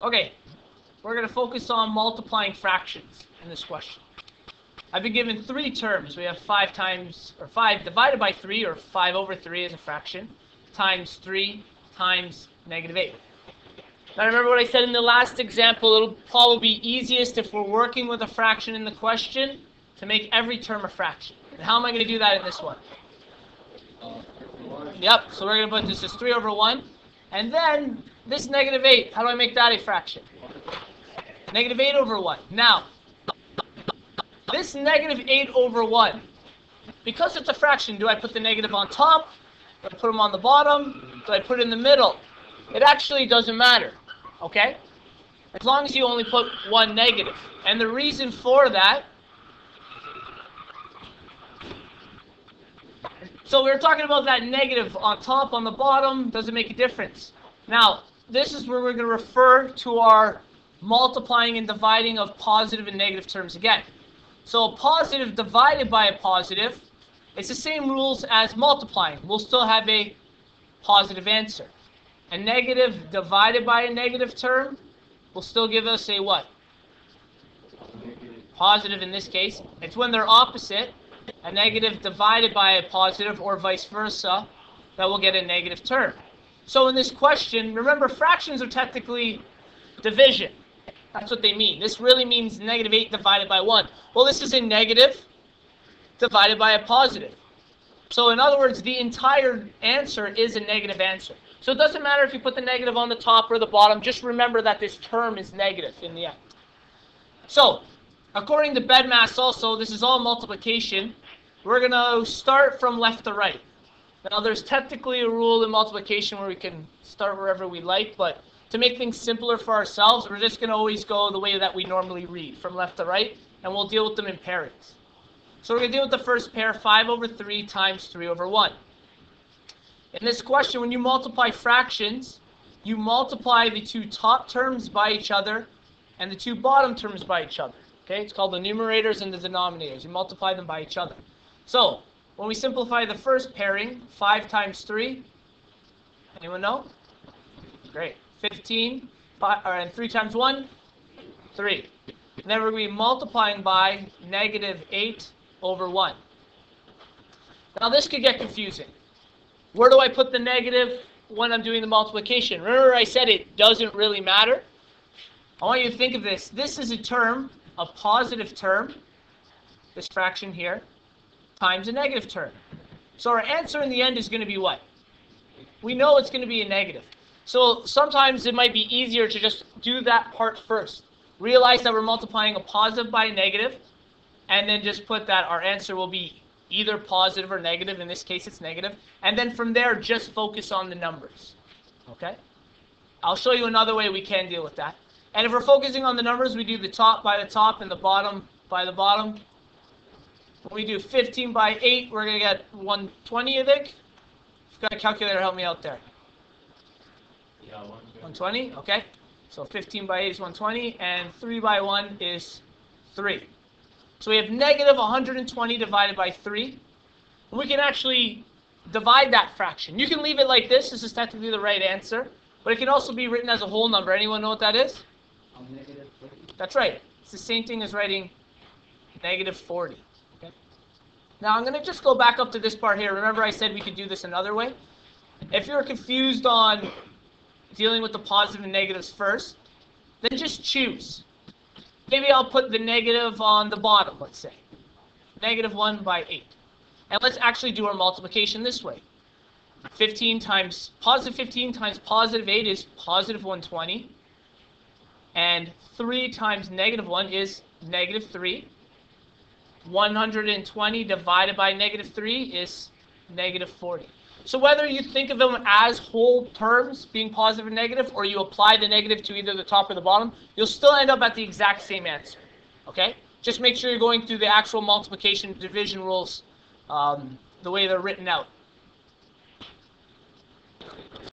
Okay, we're going to focus on multiplying fractions in this question. I've been given three terms. We have 5 times, or 5 divided by 3, or 5 over 3 as a fraction, times 3 times negative 8. Now remember what I said in the last example, it'll probably be easiest if we're working with a fraction in the question to make every term a fraction. And how am I going to do that in this one? Yep, so we're going to put this as 3 over 1. And then this negative 8, how do I make that a fraction? Negative 8 over 1. Now, this negative 8 over 1, because it's a fraction, do I put the negative on top? Do I put them on the bottom? Do I put it in the middle? It actually doesn't matter, okay? As long as you only put one negative. And the reason for that So we were talking about that negative on top, on the bottom, doesn't make a difference. Now, this is where we're going to refer to our multiplying and dividing of positive and negative terms again. So a positive divided by a positive, it's the same rules as multiplying. We'll still have a positive answer. A negative divided by a negative term will still give us a what? Positive in this case. It's when they're opposite a negative divided by a positive or vice versa, that will get a negative term. So in this question, remember fractions are technically division. That's what they mean. This really means negative 8 divided by 1. Well, this is a negative divided by a positive. So in other words, the entire answer is a negative answer. So it doesn't matter if you put the negative on the top or the bottom. Just remember that this term is negative in the end. So According to BEDMAS also, this is all multiplication. We're going to start from left to right. Now, there's technically a rule in multiplication where we can start wherever we like, but to make things simpler for ourselves, we're just going to always go the way that we normally read, from left to right, and we'll deal with them in pairings. So we're going to deal with the first pair, 5 over 3 times 3 over 1. In this question, when you multiply fractions, you multiply the two top terms by each other and the two bottom terms by each other. Okay, it's called the numerators and the denominators. You multiply them by each other. So, when we simplify the first pairing, 5 times 3, anyone know? Great. 15, five, and 3 times 1, 3. And then we're going to be multiplying by negative 8 over 1. Now this could get confusing. Where do I put the negative when I'm doing the multiplication? Remember I said it doesn't really matter? I want you to think of this. This is a term a positive term, this fraction here, times a negative term. So our answer in the end is going to be what? We know it's going to be a negative. So sometimes it might be easier to just do that part first. Realize that we're multiplying a positive by a negative, and then just put that our answer will be either positive or negative. In this case, it's negative. And then from there, just focus on the numbers. Okay? I'll show you another way we can deal with that. And if we're focusing on the numbers, we do the top by the top and the bottom by the bottom. When we do 15 by 8, we're going to get 120, I think. You've got a calculator, help me out there. Yeah, 120, okay. So 15 by 8 is 120, and 3 by 1 is 3. So we have negative 120 divided by 3. We can actually divide that fraction. You can leave it like this. This is technically the right answer. But it can also be written as a whole number. Anyone know what that is? That's right. It's the same thing as writing negative 40. Now I'm going to just go back up to this part here. Remember I said we could do this another way? If you're confused on dealing with the positive and negatives first, then just choose. Maybe I'll put the negative on the bottom, let's say. Negative 1 by 8. And let's actually do our multiplication this way. 15 times, positive 15 times positive 8 is positive 120. And 3 times negative 1 is negative 3. 120 divided by negative 3 is negative 40. So whether you think of them as whole terms, being positive and negative, or you apply the negative to either the top or the bottom, you'll still end up at the exact same answer. Okay? Just make sure you're going through the actual multiplication division rules um, the way they're written out.